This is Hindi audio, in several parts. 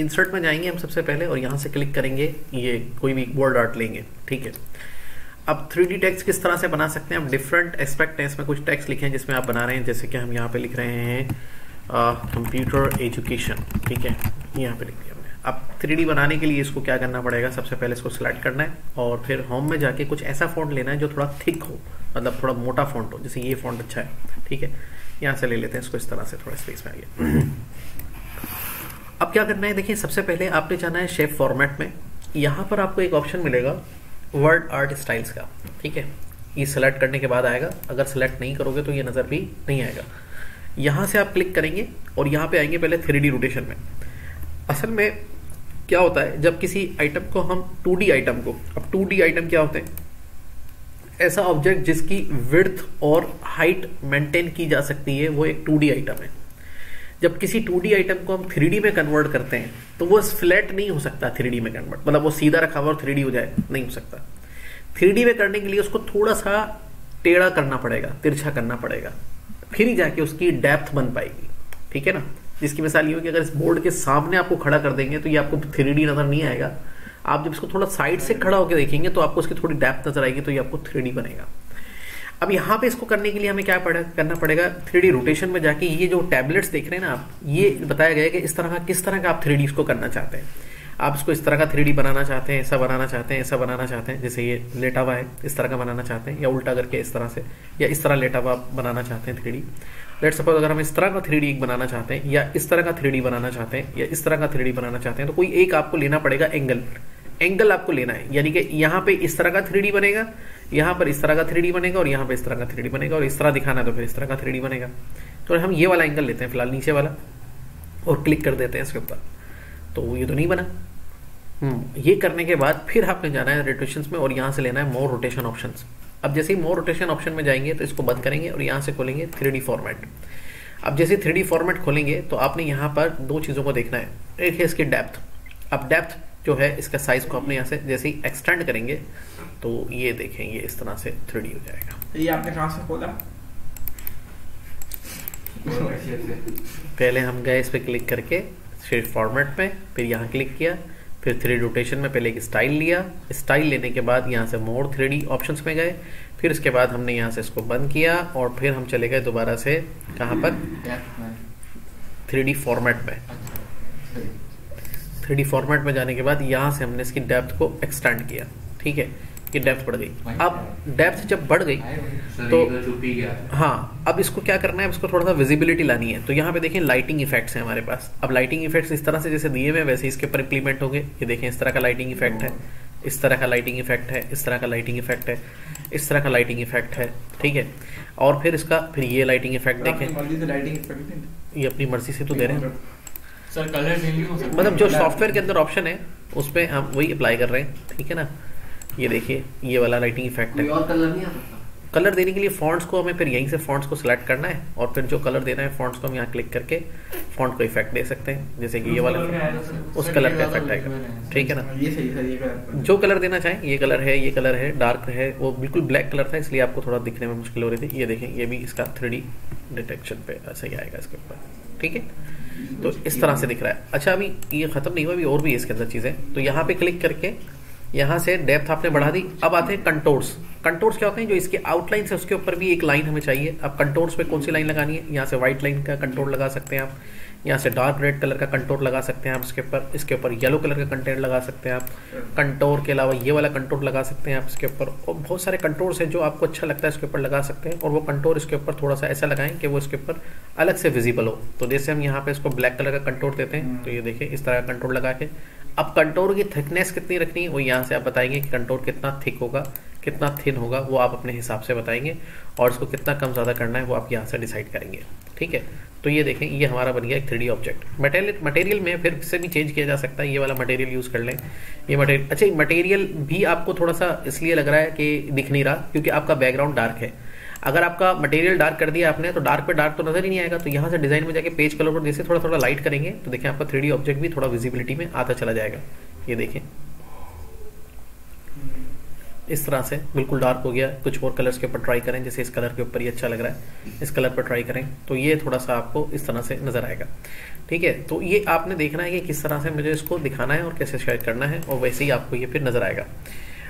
इंसर्ट में जाएँगे हम सबसे पहले और यहाँ से क्लिक करेंगे, ये कोई भी वर्ड आर्ट लेंगे, ठीक है? अब थ्री डी टेक्स्ट किस तरह से बना सकते हैं? अब डिफरेंट एस्पेक्ट हैं, इसमें कुछ टेक्स्ट लिखे हैं जिसमें आप बना रहे हैं, जैसे कि हम यहाँ पे लिख रहे हैं कंप्यूटर एजुकेशन ठीक है? यहाँ पे लिख दिया हमने। अब थ्री बनाने के लिए इसको क्या करना पड़ेगा? सबसे पहले इसको सिलेक्ट करना है और फिर होम में जाके कुछ ऐसा फॉन्ट लेना है जो थोड़ा थिक हो मतलब थोड़ा मोटा फॉन्ट हो, जैसे ये फॉन्ट अच्छा है, ठीक है? यहाँ से ले लेते हैं, इसको इस तरह से थोड़ा स्पेस में आइए अब क्या करना है? देखिए, सबसे पहले आपने जाना है शेप फॉर्मेट में। यहाँ पर आपको एक ऑप्शन मिलेगा वर्ड आर्ट स्टाइल्स का। ठीक है? ये सेलेक्ट करने के बाद आएगा। अगर सेलेक्ट नहीं करोगे तो ये नज़र भी नहीं आएगा। यहाँ से आप क्लिक करेंगे और यहाँ पे आएँगे पहले थ्री रोटेशन में। असल में क्या होता है? जब किसी आइटम को हम टू आइटम को, अब टू आइटम क्या होते हैं? ऐसा ऑब्जेक्ट जिसकी विड्थ और हाइट मेंटेन की जा सकती है, वो एक टू आइटम है। जब किसी टू आइटम को हम थ्री में कन्वर्ट करते हैं तो वो फ्लैट नहीं हो सकता थ्री में कन्वर्ट मतलब वो सीधा रखा हुआ और थ्री हो जाए, नहीं हो सकता। थ्री में करने के लिए उसको थोड़ा सा टेढ़ा करना पड़ेगा, तिरछा करना पड़ेगा। फिर ही जाके उसकी डेप्थ बन पाएगी। ठीक है ना? जिसकी मिसाल ये हो कि अगर इस बोर्ड के सामने आपको खड़ा कर देंगे तो ये आपको थ्री नज़र नहीं आएगा। आप जब इसको थोड़ा साइड से खड़ा होकर देखेंगे तो आपको उसकी थोड़ी डेप्थ नज़र आएगी तो ये आपको थ्री बनेगा। अब यहाँ पे इसको करने के लिए हमें क्या पड़ा करना पड़ेगा? थ्री रोटेशन में जाके ये जो टैबलेट्स देख रहे हैं ना आप, ये बताया गया है कि इस तरह का किस तरह का आप थ्री इसको करना चाहते हैं। आप इसको इस तरह का थ्री बनाना चाहते हैं, ऐसा बनाना चाहते हैं, ऐसा बनाना चाहते हैं, जैसे ये लेटा हुआ है, इस तरह का बनाना चाहते हैं, या उल्टा करके इस तरह से, या इस तरह लेटा हुआ बनाना चाहते हैं थ्री लेट सपोज़ अगर हम इस तरह का थ्री बनाना चाहते हैं, या इस तरह का थ्री बनाना चाहते हैं, या इस तरह का थ्री बनाना चाहते हैं तो कोई एक आपको लेना पड़ेगा एंगल एंगल आपको लेना है। यानी कि यहाँ पे इस तरह का थ्री बनेगा यहाँ पर इस तरह का थ्री बनेगा और यहाँ पे इस तरह का थ्री बनेगा और इस तरह दिखाना है तो फिर इस तरह का थ्री बनेगा। तो हम ये वाला एंगल लेते हैं फ़िलहाल नीचे वाला और क्लिक कर देते हैं इसके ऊपर। तो ये तो नहीं बना। हम्म। ये करने के बाद फिर आपने जाना है रोटेशन में और यहाँ से लेना है मोर रोटेशन ऑप्शन अब जैसे ही मोर रोटेशन ऑप्शन में जाएँगे तो इसको बंद करेंगे और यहाँ से खोलेंगे थ्री फॉर्मेट अब जैसे थ्री फॉर्मेट खोलेंगे तो आपने यहाँ पर दो चीज़ों को देखना है। एक है इसकी डेप्थ अब डेप्थ जो है इसका साइज़ को अपने यहाँ से जैसे ही एक्सटेंड करेंगे तो ये देखें ये इस तरह से थ्री हो जाएगा। ये आपने कहाँ से खोला? पहले हम गए इस पर क्लिक करके फिर फॉर्मेट में फिर यहाँ क्लिक किया फिर थ्री रोटेशन में पहले एक स्टाइल लिया। स्टाइल लेने के बाद यहाँ से मोर थ्री डी ऑप्शन में गए। फिर उसके बाद हमने यहाँ से इसको बंद किया और फिर हम चले गए दोबारा से कहाँ पर? थ्री डी फॉर्मेट में थ्री फॉर्मेट में जाने के बाद यहाँ से हमने इसकी डेप्थ को एक्सटेंड किया। ठीक है? कि डेप्थ बढ़ गई। अब डेप्थ जब बढ़ गई तो हाँ अब इसको क्या करना है? इसको थोड़ा सा विजिबिलिटी लानी है। तो यहाँ पे देखें लाइटिंग इफेक्ट्स हैं हमारे पास। अब लाइटिंग इफेक्ट्स इस तरह से जैसे दिए हुए वैसे इसके ऊपर इंप्लीमेंट होंगे। ये देखें इस तरह का लाइटिंग इफ़ेक्ट है। इस तरह का लाइटिंग इफ़ेक्ट है। इस तरह का लाइटिंग इफ़ेक्ट है। इस तरह का लाइटिंग इफ़ेक्ट है। ठीक है? और फिर इसका फिर ये लाइटिंग इफ़ेक्ट देखें। ये अपनी मर्ज़ी से तो दे रहे हैं। सर कलर नहीं हो सकता। मतलब जो सॉफ्टवेयर के अंदर ऑप्शन है उस पर हम वही अप्लाई कर रहे हैं ठीक है ना? ये देखिए ये वाला लाइटिंग इफ़ेक्ट है। और कलर नहीं आ सकता? कलर देने के लिए फॉन्ट्स को हमें फिर यहीं से फॉन्ट्स को सिलेक्ट करना है और फिर जो कलर देना है फॉन्ट्स को हम यहाँ क्लिक करके फॉन्ट को इफ़ेक्ट दे सकते हैं जैसे कि ये वाला। उस कलर का इफ़ेक्ट आएगा ठीक है ना? ये सही सर ये कलर जो कलर देना चाहें ये कलर है ये कलर है डार्क है वो बिल्कुल ब्लैक कलर था इसलिए आपको थोड़ा दिखने में मुश्किल हो रही थी। ये देखें ये भी इसका थ्री डिटेक्शन पे ऐसा ही आएगा इसके ऊपर ठीक है? तो इस तरह से दिख रहा है। अच्छा अभी ये खत्म नहीं हुआ, अभी और भी इसके अंदर चीज़ें। तो यहाँ पे क्लिक करके, यहाँ से डेप्थ आपने बढ़ा दी। अब आते हैं कंटोर्स कंटोर्स क्या होते हैं? जो इसके आउटलाइन से उसके ऊपर भी एक लाइन हमें चाहिए। अब कंटोर्स पे कौन सी लाइन लगानी है? यहाँ से व्हाइट लाइन का कंटोर लगा सकते हैं आप। यहाँ से डार्क रेड कलर का कंटोर लगा सकते हैं आप इसके ऊपर इसके ऊपर येलो कलर का कंटेंट लगा सकते हैं आप। कंटोर के अलावा ये वाला कंटोर लगा सकते हैं आप इसके ऊपर। और बहुत सारे कंटोर्स हैं जो आपको अच्छा लगता है इसके ऊपर लगा सकते हैं। और वो कंटोर इसके ऊपर थोड़ा सा ऐसा लगाएँ कि वो इसके ऊपर अलग से विजिबल हो। तो जैसे हम यहाँ पे इसको ब्लैक कलर का कंटोर देते हैं तो ये देखिए इस तरह का कंटोर लगा के। अब कंटोर की थिकनेस कितनी रखनी है, वो यहाँ से आप बताएँगे कि कंटोर कितना थिक होगा। कितना थिन होगा, वो आप अपने हिसाब से बताएँगे और इसको कितना कम ज़्यादा करना है, वो आप यहाँ से डिसाइड करेंगे। ठीक है? तो ये देखें, ये हमारा बन गया एक थ्री ऑब्जेक्ट मटेरियल मटेरियल में फिर से भी चेंज किया जा सकता है, ये वाला मटेरियल यूज़ कर लें। ये मटेरियल अच्छा ये मटेरियल भी आपको थोड़ा सा इसलिए लग रहा है कि दिख नहीं रहा, क्योंकि आपका बैकग्राउंड डार्क है। अगर आपका मटेरियल डार्क कर दिया आपने तो डार्क पे डार्क तो नज़र ही नहीं आएगा तो यहाँ से डिज़ाइन में जाके पेज कलर पर जैसे थोड़ा थोड़ा लाइट करेंगे तो देखें आपका थ्री ऑब्जेक्ट भी थोड़ा विजिबिलिटी में आता चला जाएगा। ये देखें। इस तरह से बिल्कुल डार्क हो गया। कुछ और कलर्स के ऊपर ट्राई करें जैसे इस कलर के ऊपर ये अच्छा लग रहा है। इस कलर पर ट्राई करें तो ये थोड़ा सा आपको इस तरह से नज़र आएगा। ठीक है तो ये आपने देखना है कि किस तरह से मुझे इसको दिखाना है और कैसे शेयर करना है और वैसे ही आपको ये फिर नज़र आएगा।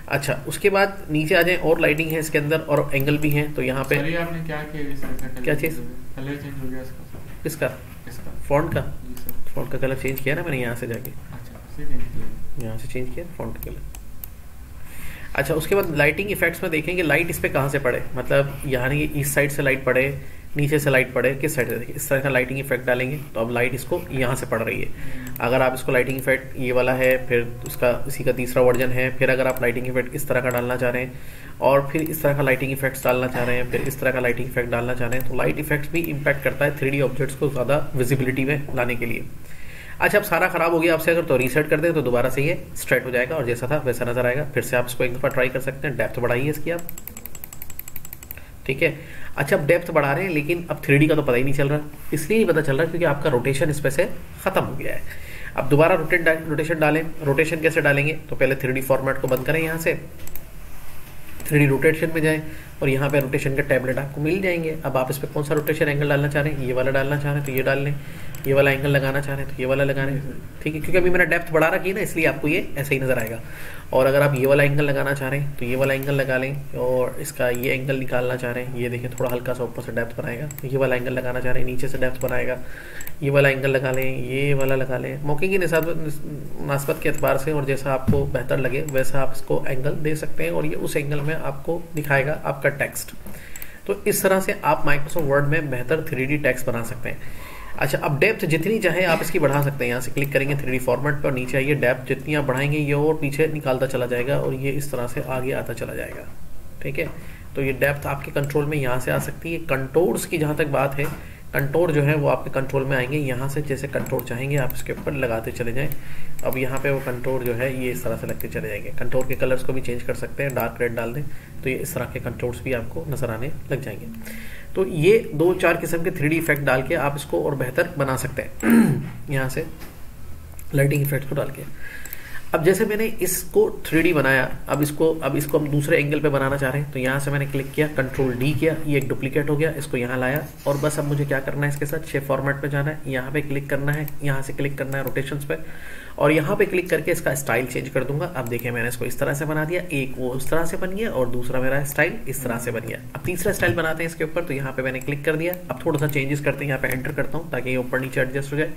अच्छा उसके बाद नीचे आ जाए और लाइटिंग है इसके अंदर और एंगल भी है तो यहाँ पे आपने क्या किया क्या चीज़? कलर चेंज हो गया इसका? किसका? फॉन्ट का? फॉन्ट का कलर चेंज किया ना मैंने यहाँ से जाके। अच्छा यहाँ से चेंज किया फॉन्ट कलर अच्छा उसके बाद लाइटिंग इफेक्ट्स में देखेंगे लाइट इस पे कहाँ से पड़े? मतलब यहाँ ये इस साइड से लाइट पड़े, नीचे से लाइट पड़े, किस साइड से? देखिए इस तरह का लाइटिंग इफ़ेक्ट डालेंगे तो अब लाइट इसको यहाँ से पड़ रही है। अगर आप इसको लाइटिंग इफ़ेक्ट ये वाला है, फिर उसका, इसी का तीसरा वर्जन है, फिर अगर आप लाइटिंग इफ़ेक्ट इस तरह का डालना चाह रहे हैं, और फिर इस तरह का लाइटिंग इफेक्ट्स डालना चाह रहे हैं, फिर इस तरह का लाइटिंग इफ़ेक्ट डालना चाह रहे हैं तो लाइट इफेक्ट्स भी इम्पैक्ट करता है थ्री ऑब्जेक्ट्स को ज़्यादा विजिबिलिटी में लाने के लिए। अच्छा अब सारा खराब हो गया, आपसे अगर तो रीसेट कर दें तो दोबारा से ये स्ट्रेट हो जाएगा और जैसा था वैसा नज़र आएगा। फिर से आप इसको एक दफ़ा ट्राई कर सकते हैं। डेप्थ बढ़ाइए इसकी आप। ठीक है? अच्छा अब डेप्थ बढ़ा रहे हैं, लेकिन अब थ्री का तो पता ही नहीं चल रहा। इसलिए नहीं पता चल रहा, क्योंकि आपका रोटेशन इस पे से खत्म हो गया है। अब दोबारा रोटेट रोटेशन डालें। रोटेशन कैसे डालेंगे? तो पहले थ्री फॉर्मेट को बंद करें यहाँ से। थ्री रोटेशन में जाएँ और यहाँ पे रोटेशन के टैबलेट आपको मिल जाएँगे। अब आप इस पर कौन सा रोटेशन एंगल डालना चाह रहे हैं? ये वाला डालना चाह रहे हैं तो ये डाल लें। ये वाला एंगल लगाना चाह रहे हैं तो ये वाला लगा लें ठीक है, क्योंकि अभी मैंने डेप्थ बढ़ा रखी है ना, इसलिए आपको ये ऐसे ही नज़र आएगा। और अगर आप ये वाला एंगल लगाना चाह रहे हैं तो ये वाला एंगल लगा लें और इसका ये एंगल निकालना चाह रहे हैं। ये देखें, थोड़ा हल्का सा ऊपर से डेप्थ बनाएगा। ये वाला एंगल लगाना चाह रहे हैं, नीचे से डेप्थ बनाएगा। ये वाला एंगल लगा लें, ये वाला लगा लें। मौके की निसाब नास्बत के अतबार से और जैसा आपको बेहतर लगे, वैसा आप इसको एंगल दे सकते हैं और ये उस एंगल में आपको दिखाएगा आपका टेक्स्ट तो इस तरह से आप माइक्रोसॉफ्ट वर्ड में बेहतर थ्री टेक्स्ट बना सकते हैं। अच्छा अब डेप्थ जितनी चाहे आप इसकी बढ़ा सकते हैं। यहाँ से क्लिक करेंगे थ्री फॉर्मेट पर नीचे आइए डेप्थ जितनी आप बढ़ाएँगे, ये और पीछे निकालता चला जाएगा और ये इस तरह से आगे आता चला जाएगा। ठीक है? तो ये डेप्थ आपके कंट्रोल में यहाँ से आ सकती है। कंट्रोल्स की जहाँ तक बात है कंट्रोल जो है वो आपके कंट्रोल में आएँगे। यहाँ से जैसे कंट्रोल चाहेंगे, आप इसके ऊपर लगाते चले जाएँ। अब यहाँ पे वो कंट्रोल जो है, ये इस तरह से लगते चले जाएँगे। कंट्रोल के कलर्स को भी चेंज कर सकते हैं। डार्क रेड डाल दें तो ये इस तरह के कंट्रोल्स भी आपको नज़र आने लग जाएँगे। तो ये दो चार किस्म के थ्री इफ़ेक्ट डाल के आप इसको और बेहतर बना सकते हैं। यहाँ से लाइटिंग इफ़ेक्ट को डाल के। अब जैसे मैंने इसको थ्री बनाया, अब इसको अब इसको हम दूसरे एंगल पे बनाना चाह रहे हैं तो यहाँ से मैंने क्लिक किया कंट्रोल डी किया, ये एक डुप्लीकेट हो गया, इसको यहाँ लाया, और बस अब मुझे क्या करना है इसके साथ शेप फॉर्मेट पे जाना है, यहाँ पे क्लिक करना है, यहाँ से क्लिक करना है रोटेशन पे। और यहाँ पे क्लिक करके इसका स्टाइल चेंज कर दूँगा। अब देखिए, मैंने इसको इस तरह से बना दिया। एक वो उस तरह से बन गया और दूसरा मेरा स्टाइल इस तरह से बन गया। अब तीसरा स्टाइल बनाते हैं इसके ऊपर तो यहाँ पे मैंने क्लिक कर दिया। अब थोड़ा सा चेंजेस करते हैं, यहाँ पे एंटर करता हूँ ताकि ये ऊपर नीचे एडजस्ट हो जाए।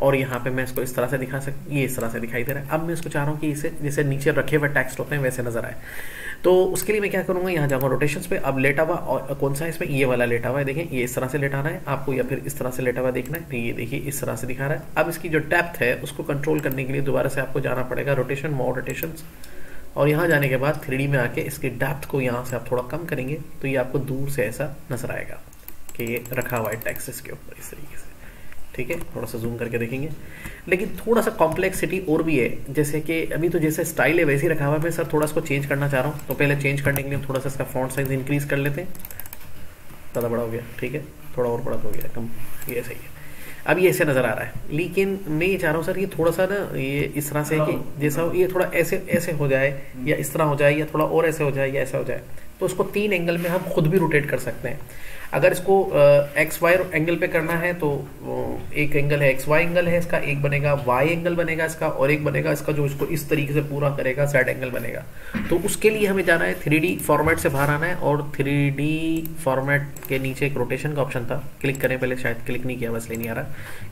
और यहाँ पे मैं इसको इस तरह से दिखा सक, ये इस तरह से दिखाई दे रहा है। अब मैं इसको चाह रहा हूँ कि इसे, जैसे नीचे रखे हुए टेक्स्ट होते हैं, वैसे नज़र आए। तो उसके लिए मैं क्या करूँगा? यहाँ जाऊँगा रोटेशन पे। अब लेटा हुआ और कौन सा है इसमें? ये वाला लेटा हुआ है। देखें, ये इस तरह से लेटाना है। आपको या फिर इस तरह से लेटा हुआ देखना है। तो ये देखिए, इस तरह से दिखा रहा है। अब इसकी जो डेप्थ है, उसको कंट्रोल करने के लिए दोबारा से आपको जाना पड़ेगा। रोटेशन मोर रोटेशन और यहाँ जाने के बाद थ्री में आके इसकी डेप्थ को यहाँ से आप थोड़ा कम करेंगे तो ये आपको दूर से ऐसा नज़र आएगा कि ये रखा हुआ है टैक्स के ऊपर इस तरीके से। ठीक है? थोड़ा सा जूम करके देखेंगे। लेकिन थोड़ा सा कॉम्प्लेक्सिटी और भी है। जैसे कि अभी तो जैसे स्टाइल है वैसे ही रखा हुआ है। मैं सर थोड़ा इसको चेंज करना चाह रहा हूँ। तो पहले चेंज करने के लिए थोड़ा सा इसका फॉन्ट साइज़ इंक्रीज कर लेते हैं। ज़्यादा बड़ा हो गया ठीक है? थोड़ा और बड़ा तो हो गया कम। ये सही है। अब ये ऐसे नज़र आ रहा है। लेकिन मैं ये चाह रहा हूँ सर ये थोड़ा सा ना ये इस तरह से कि जैसा ये थोड़ा ऐसे ऐसे हो जाए या इस तरह हो जाए या थोड़ा और ऐसे हो जाए या ऐसा हो जाए। तो उसको तीन एंगल में हम खुद भी रोटेट कर सकते हैं। अगर इसको एक्स वाई एंगल पे करना है तो एक एंगल है एक्स वाई एंगल है इसका, एक बनेगा वाई एंगल बनेगा इसका, और एक बनेगा इसका जो इसको इस तरीके से पूरा करेगा सेट एंगल बनेगा। तो उसके लिए हमें जाना है थ्री फॉर्मेट से बाहर आना है, और थ्री फॉर्मेट के नीचे एक रोटेशन का ऑप्शन था। क्लिक करें, पहले शायद क्लिक नहीं किया, बस नहीं आ रहा।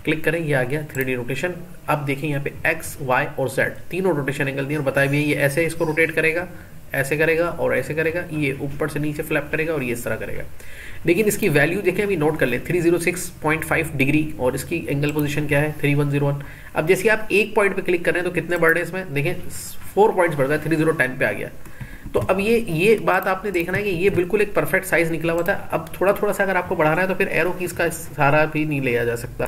क्लिक करें, ये आ गया थ्री रोटेशन अब देखें यहाँ पे एक्स वाई और जेड तीनों रोटेशन एंगल दिए और बताया भी ये ऐसे इसको रोटेट करेगा, ऐसे करेगा और ऐसे करेगा, ये ऊपर से नीचे फ्लैप करेगा और ये इस तरह करेगा। लेकिन इसकी वैल्यू देखें, अभी नोट कर ले 306.5 डिग्री और इसकी एंगल पोजीशन क्या है? 3101 अब जैसे आप एक पॉइंट पे क्लिक कर रहे हैं तो कितने बढ़ रहे हैं इसमें? देखें फोर पॉइंट्स बढ़ रहा है थ्री ज़ीरो टेन पे आ गया। तो अब ये ये बात आपने देखना है कि ये बिल्कुल एक परफेक्ट साइज़ निकला हुआ था। अब थोड़ा थोड़ा सा अगर आपको बढ़ाना है तो फिर एरो की इसका सहारा भी नहीं लिया जा सकता।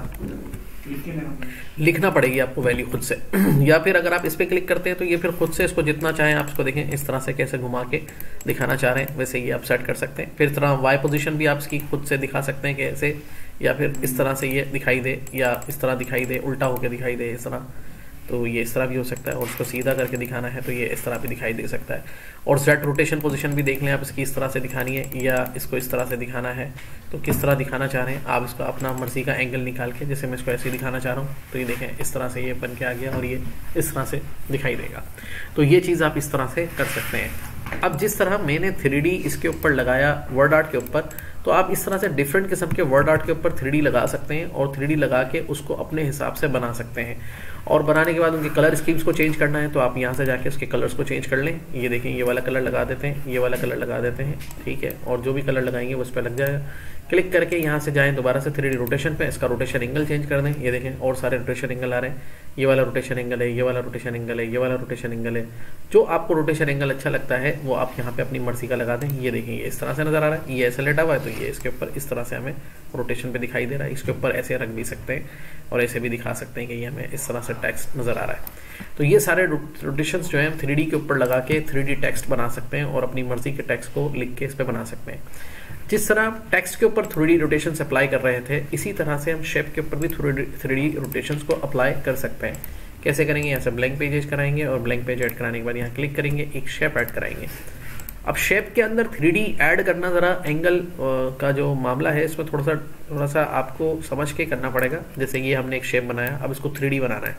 लिखना पड़ेगी आपको वैल्यू खुद से। या फिर अगर आप इस पर क्लिक करते हैं तो ये फिर खुद से इसको जितना चाहें आप इसको देखें, इस तरह से कैसे घुमा के दिखाना चाह रहे हैं, वैसे ये आप सेट कर सकते हैं। फिर इस तरह वाई पोजिशन भी आप इसकी खुद से दिखा सकते हैं कैसे, या फिर इस तरह से ये दिखाई दे, या इस तरह दिखाई दे, उल्टा होकर दिखाई दे, इस तरह। तो ये इस तरह भी हो सकता है और उसको सीधा करके दिखाना है तो ये इस तरह भी दिखाई दे सकता है। और सेट रोटेशन पोजीशन भी देख लें आप, इसकी इस तरह से दिखानी है या इसको इस तरह से दिखाना है। तो किस तरह दिखाना चाह रहे हैं? आप इसको अपना मर्ज़ी का एंगल निकाल के, जैसे मैं इसको ऐसे दिखाना चाह रहा हूँ तो ये देखें, इस तरह से ये बन के आ गया और ये इस तरह से दिखाई देगा। तो ये चीज़ आप इस तरह से कर सकते हैं। अब जिस तरह मैंने थ्री इसके ऊपर लगाया वर्ड आर्ट के ऊपर तो आप इस तरह से डिफरेंट किस्म के वर्ड आर्ट के ऊपर थ्री लगा सकते हैं और थ्री लगा के उसको अपने हिसाब से बना सकते हैं। और बनाने के बाद उनके कलर स्कीम्स को चेंज करना है तो आप यहाँ से जाके उसके कलर्स को चेंज कर लें। ये देखें, ये वाला कलर लगा देते हैं, ये वाला कलर लगा देते हैं, ठीक है? और जो भी कलर लगाएँगे उस पर लग जाएगा। क्लिक करके यहाँ से जाएँ, दोबारा से थ्री रोटेशन पे, इसका रोटेशन एंगल चेंज कर दें। ये देखें, और सारे रोटेशन एंगल आ रहे हैं। ये वाला रोटेशन एंगल है, ये वाला रोटेशन एंगल है, ये वाला रोटेशन एंगल है। जो आपको रोटेशन एंगल अच्छा लगता है, वो आप यहाँ पे अपनी मर्ज़ी का लगा दें। ये देखें, ये इस तरह से नज़र आ रहा है, ये ऐसे लेटा हुआ है तो ये इसके ऊपर इस तरह से हमें रोटेशन पे दिखाई दे रहा है। इसके ऊपर ऐसे रख भी सकते हैं, और ऐसे भी दिखा सकते हैं कि ये हमें इस तरह से टेक्स्ट नज़र आ रहा है। तो ये सारे रोटेशन जो है थ्री के ऊपर लगा के थ्री टेक्स्ट बना सकते हैं, और अपनी मर्ज़ी के टेक्स्ट को लिख के इस पर बना सकते हैं। जिस तरह टेक्स्ट के ऊपर थ्री डी रोटेशन अप्लाई कर रहे थे, इसी तरह से हम शेप के ऊपर भी थ्री डी रोटेशन को अप्लाई कर सकते हैं। कैसे करेंगे? यहाँ से ब्लैंक पेज एड कराएँगे और ब्लैंक पेज ऐड कराने के बाद यहाँ क्लिक करेंगे, एक शेप ऐड कराएँगे। अब शेप के अंदर थ्री डी ऐड करना ज़रा एंगल का जो मामला है, इसमें थोड़ा सा थोड़ा सा आपको समझ के करना पड़ेगा। जैसे ये हमने एक शेप बनाया, अब इसको थ्री बनाना है।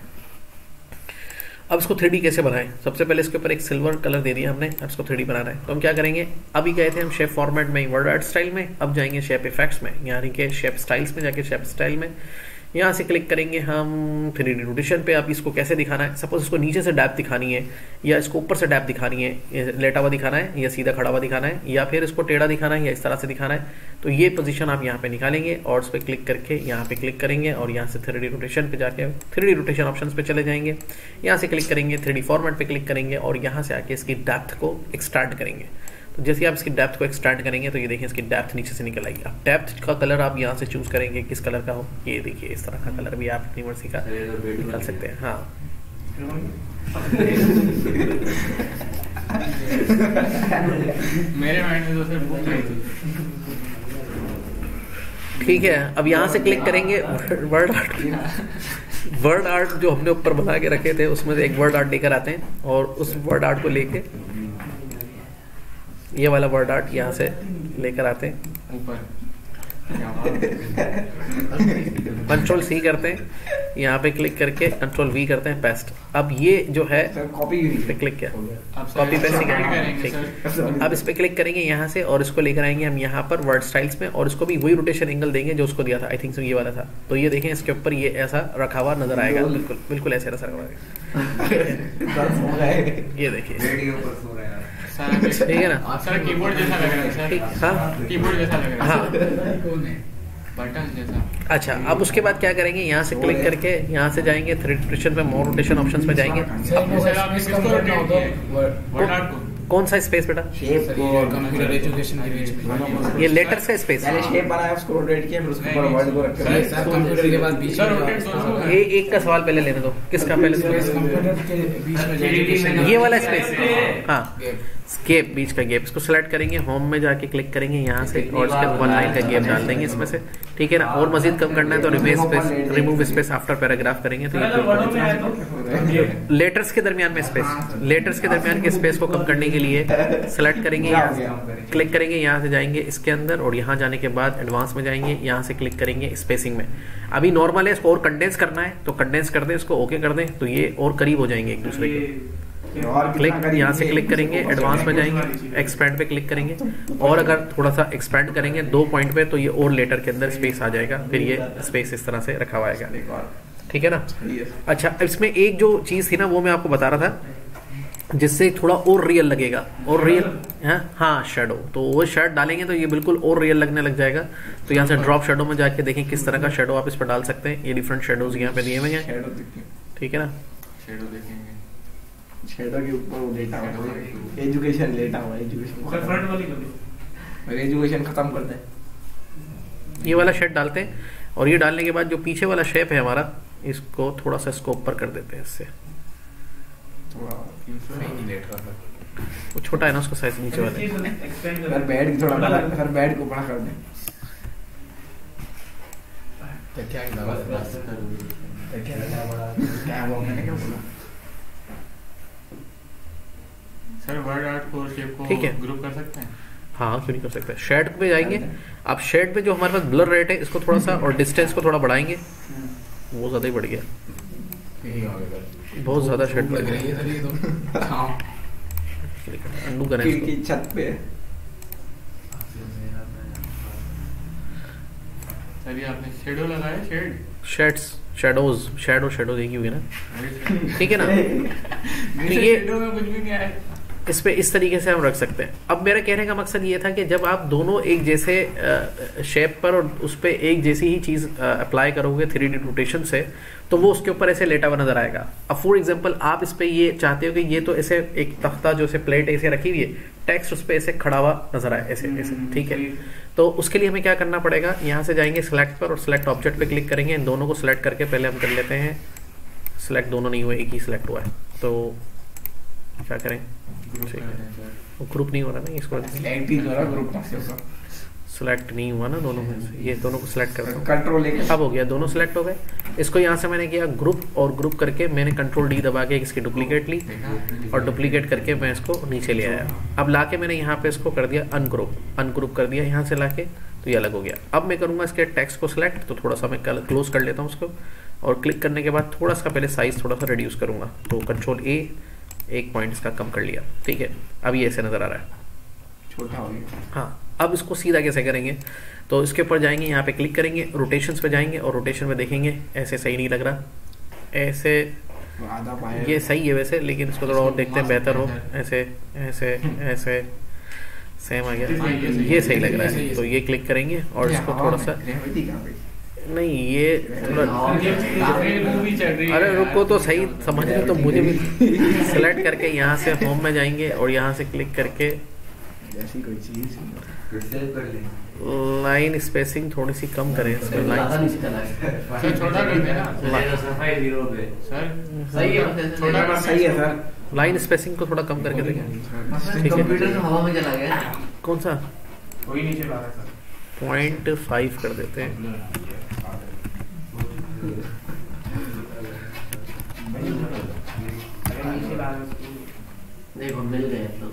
अब इसको थ्री कैसे बनाएँ? सबसे पहले इसके ऊपर एक सिल्वर कलर दे दिया हमने, अब इसको थ्री बनाना है। तो हम क्या करेंगे? अभी गए थे हम शेप फॉर्मेट में वर्ड आर्ट स्टाइल में, अब जाएँगे शेप इफेक्ट्स में, यानी कि शेप स्टाइल्स में, जाके शेप स्टाइल में। यहाँ से क्लिक करेंगे हम थ्री डी रोटेशन पे आप इसको कैसे दिखाना है? सपोज़ इसको नीचे से डैप दिखानी है, या इसको ऊपर से डैप दिखानी है लेटा हुआ दिखाना है, या सीधा खड़ा हुआ दिखाना है, या फिर इसको टेढ़ा दिखाना है, या इस तरह से दिखाना है तो ये पोजीशन आप यहाँ पे निकालेंगे और उस पर क्लिक करके यहाँ पे क्लिक करेंगे और यहाँ से थ्री रोटेशन पे जाके थ्री रोटेशन ऑप्शन पे चले जाएँगे। यहाँ से क्लिक करेंगे थ्री फॉर्मेट पे क्लिक करेंगे और यहाँ से आके इसकी डेप्थ को एक्सटार्ट करेंगे। तो जैसे आप इसकी डेप्थ को एक्सटेंड करेंगे तो ये देखिए इसकी डेप्थ नीचे से निकल आएगी। अब डेप्थ का कलर आप यहाँ से चूज़ करेंगे किस कलर का हो ये देखिए इस तरह का कलर भी आप अपनी मर्ज़ी का निकाल सकते हैं हाँ। मेरे माइंड में तो सिर्फ़ बुक नहीं थी ठीक है अब यहाँ से क्लिक करेंगे वर्ड आर्ट वर्ड आर्ट जो हमने ऊपर बना के रखे थे उसमें से एक वर्ड आर्ट लेकर आते हैं और उस वर्ड आर्ट को लेके ये वाला वर्ड आर्ट यहाँ से लेकर आते हैं। कंट्रोल सी करते हैं। यहाँ पे क्लिक करके कंट्रोल वी करते हैं पेस्ट अब ये जो है कॉपी पे क्लिक किया। कॉपी पेस्ट ही ठीक। अब इस पे क्लिक करेंगे यहाँ से और इसको लेकर आएँगे हम यहाँ पर वर्ड स्टाइल्स में और इसको भी वही रोटेशन एंगल देंगे जो उसको दिया था। आई थिंक ये वाला था। तो ये देखें इसके ऊपर ये ऐसा रखा हुआ नज़र आएगा। बिल्कुल बिल्कुल ऐसे ऐसा रखा ये देखिए। ठीक है ना सर कीबोर्ड जैसा लग रहा है सर हाँ कीबोर्ड जैसा लग रहा है हाँ बटन जैसा अच्छा अब उसके बाद क्या करेंगे यहाँ से क्लिक करके यहाँ से जाएँगे थ्री रोटेशन पे मोर रोटेशन ऑप्शन पे जाएँगे कौन सा स्पेस बेटा? कंप्यूटर एजुकेशन के बीच में ये लेटर का स्पेस पहले शेप बनाया उसको रोटेट किया फिर उसके ऊपर वर्ड को रखा सर कंप्यूटर के बाद बीच में रोटेट दोनों को ये एक का सवाल पहले लेने दो. किसका पहले कंप्यूटर के बीच में में ये वाला स्पेस हाँ. गैप बीच का गैप। इसको सेलेक्ट करेंगे होम में जाके क्लिक करेंगे यहाँ से और इसके वन लाइन का गैप डाल देंगे इसमें से। ठीक है ना? और मजीद कम करना है तो remove space remove space after paragraph करेंगे तो ये लेटर्स के दरमियान में स्पेस लेटर्स के दरमियान के स्पेस को कम करने के लिए सेलेक्ट करेंगे यहाँ क्लिक करेंगे यहाँ से जाएँगे इसके अंदर और यहाँ जाने के बाद एडवांस में जाएँगे यहाँ से क्लिक करेंगे स्पेसिंग में। अभी नॉर्मल है इसको और कंडेंस करना है तो कंडेंस कर दें इसको ओके कर दें तो ये और करीब हो जाएँगे एक दूसरे के। क्लिक यहाँ से क्लिक करेंगे एडवांस में जाएँगे एक्सपेंड पे क्लिक करेंगे और अगर थोड़ा सा एक्सपेंड करेंगे दो पॉइंट पे तो ये और लेटर के अंदर स्पेस आ जाएगा फिर ये स्पेस इस तरह से रखा हुआ आएगा। ठीक है ना? अच्छा इसमें एक जो चीज़ थी ना वो मैं आपको बता रहा था जिससे थोड़ा और रियल लगेगा और रियल है हाँ शेडो तो वो शेड डालेंगे तो ये बिल्कुल और रियल लगने लग जाएगा। तो यहाँ से ड्रॉप शेडो में जाके देखें किस तरह का शेडो आप इस पर डाल सकते हैं। ये डिफरेंट शेडोज यहाँ पे दिए हुए हैं। ठीक है ना? शेडो देखेंगे। शेडो के ऊपर वो लेटा हुआ है। एजुकेशन लेटा हुआ है एजुकेशन फ्रंट वाली कर दो एजुकेशन खत्म कर दे ये वाला शेड डालते हैं और ये डालने के बाद जो पीछे वाला शेप है हमारा इसको थोड़ा सा इसको ऊपर कर देते हैं इससे। वो छोटा है ना उसका साइज़ नीचे वाला। बेड थोड़ा बड़ा बेड को बड़ा कर दे। तो क्या बस बस करो क्या क्या बोला? सर वर्ड आर्ट को शेप को ठीक है। ग्रुप कर सकते हैं? हाँ क्यों नहीं कर सकते? शेड पे जाएँगे। आप शेड पे जो हमारे पास ब्लर रेट है इसको थोड़ा सा और डिस्टेंस को थोड़ा बढ़ाएँगे। वो ज़्यादा ही बढ़ गया। बहुत ज़्यादा शेड लग बढ़ रही गया है ये तो। हाँ। अंडू करें छत पे सर ये आपने शेडो लगाया shade shades shadows shadow shadow देखी हुई है ना? ठीक है ना? ये- शेडो में कुछ भी नहीं आया। इस पे इस तरीके से हम रख सकते हैं। अब मेरा कहने का मकसद ये था कि जब आप दोनों एक जैसे शेप पर और उस पर एक जैसी ही चीज़ अप्लाई करोगे थ्री डी रोटेशन से तो वो उसके ऊपर ऐसे लेटा हुआ नज़र आएगा। अब फॉर एग्जांपल आप इस पे ये चाहते हो कि ये तो ऐसे एक तख्ता जो ऐसे प्लेट ऐसे रखी हुई है टेक्स्ट उस पर ऐसे खड़ा हुआ नज़र आए ऐसे ऐसे ठीक है? तो उसके लिए हमें क्या करना पड़ेगा? यहाँ से जाएँगे सिलेक्ट पर और सिलेक्ट ऑब्जेक्ट पे क्लिक करेंगे। इन दोनों को सिलेक्ट करके पहले हम कर लेते हैं। सिलेक्ट दोनों नहीं हुए एक ही सिलेक्ट हुआ है। तो क्या करें? ठीक है। वो ग्रुप नहीं हो रहा ना इसको सिलेक्ट ही नहीं हुआ ना दोनों में से। ये दोनों को सिलेक्ट करता हूँ कंट्रोल अब हो गया दोनों सिलेक्ट हो गए। इसको यहाँ से मैंने किया ग्रुप और ग्रुप करके मैंने कंट्रोल डी दबा के इसकी डुप्लीकेट ली और डुप्लीकेट करके मैं इसको नीचे ले आया। अब लाके मैंने यहाँ पे इसको कर दिया अनग्रुप अनग्रुप कर दिया यहाँ से लाके तो ये अलग हो गया। अब मैं करूँगा इसके टेक्स्ट को सिलेक्ट तो थोड़ा सा मैं क्लोज कर लेता हूँ उसको। और क्लिक करने के बाद थोड़ा सा पहले साइज़ थोड़ा सा रिड्यूस करूँगा। तो कंट्रोल ए एक पॉइंट इसका कम कर लिया। ठीक है? अब ये ऐसे नज़र आ रहा है। छोटा हो गया। हाँ अब इसको सीधा कैसे करेंगे? तो इसके ऊपर जाएँगे यहाँ पे क्लिक करेंगे रोटेशन पे जाएँगे और रोटेशन में देखेंगे ऐसे सही नहीं लग रहा। ऐसे ये सही है वैसे लेकिन इसको थोड़ा और देखते हैं बेहतर हो। ऐसे ऐसे ऐसे सेम आ गया। ये सही लग रहा है। तो ये क्लिक करेंगे और इसको थोड़ा सा नहीं ये है अरे रुको तो सही समझ रहे तो मुझे भी सिलेक्ट करके यहाँ से होम में जाएँगे और यहाँ से क्लिक करके। ऐसी कोई चीज़ लाइन स्पेसिंग थोड़ी सी कम करें इसमें लाइन सही है। है सर। लाइन स्पेसिंग को थोड़ा कम करके देखें। ठीक है। कंप्यूटर हवा में चला गया। कौन सा? पॉइंट फाइव कर देते हैं। देखो मिल गए तो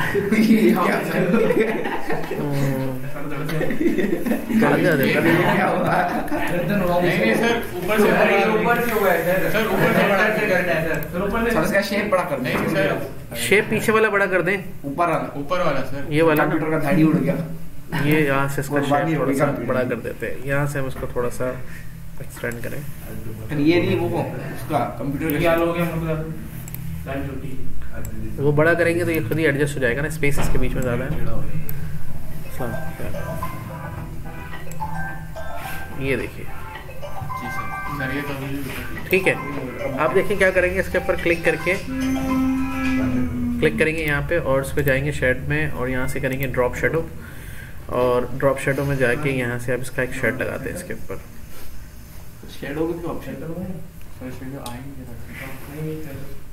क्या आगे देते हैं क्या नहीं नहीं सर ऊपर से ऊपर से हुआ है सर सर ऊपर से बड़ा कर करना है सर सर ऊपर सर इसका शेप बड़ा कर नहीं सर शेप पीछे वाला बड़ा कर दें। ऊपर वाला ऊपर वाला सर ये वाला। कंप्यूटर का दाढ़ी उड़ गया। ये यहाँ से इसका शेप बड़ा कर देते हैं। यहाँ से हम इसको थोड़ा सा एक्सटेंड करें। फिर ये नहीं वो उसका कंप्यूटर क्या का लोगे मतलब टाइम छुट्टी वो बड़ा करेंगे तो ये खुद ही एडजस्ट हो जाएगा ना स्पेस इसके बीच में ज़्यादा है। हाँ, ये देखिए। जी सर। सर ये तो ही- ठीक है। आप देखिए क्या करेंगे इसके ऊपर क्लिक करके। क्लिक करेंगे यहाँ पे और उस पर जाएँगे शेड में और यहाँ से करेंगे ड्रॉप शेडो और ड्रॉप शेडो में जाके यहाँ से आप इसका एक शेड लगाते हैं इसके ऊपर। शेडो का क्या ऑप्शन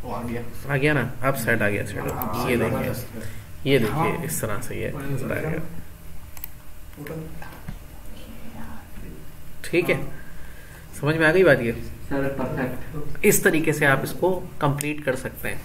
आ गया। आ गया ना? अब सेट आ गया शेडो ये देखिए। ये देखिए इस तरह से ये नज़र आएगा ठीक है। समझ में आ गई बात ये? इस तरीके से आप इसको कंप्लीट कर सकते हैं।